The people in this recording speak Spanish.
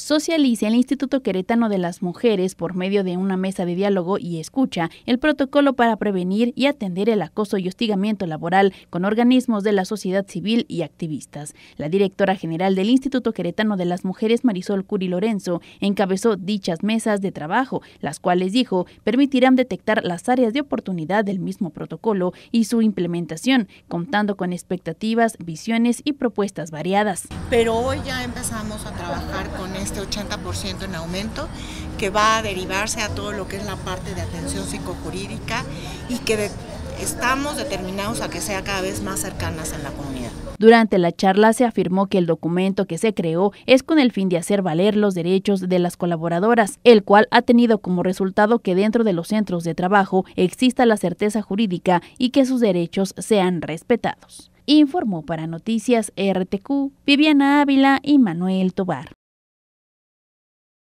socializa el Instituto Queretano de las Mujeres por medio de una mesa de diálogo y escucha el protocolo para prevenir y atender el acoso y hostigamiento laboral con organismos de la sociedad civil y activistas. La directora general del Instituto Queretano de las Mujeres, Marisol Curi Lorenzo, encabezó dichas mesas de trabajo, las cuales dijo permitirán detectar las áreas de oportunidad del mismo protocolo y su implementación, contando con expectativas, visiones y propuestas variadas. Pero hoy ya empezamos a trabajar con este 80% en aumento que va a derivarse a todo lo que es la parte de atención psicojurídica y que estamos determinados a que sea cada vez más cercanas en la comunidad. Durante la charla se afirmó que el documento que se creó es con el fin de hacer valer los derechos de las colaboradoras, el cual ha tenido como resultado que dentro de los centros de trabajo exista la certeza jurídica y que sus derechos sean respetados. Informó para Noticias RTQ Viviana Ávila y Manuel Tobar.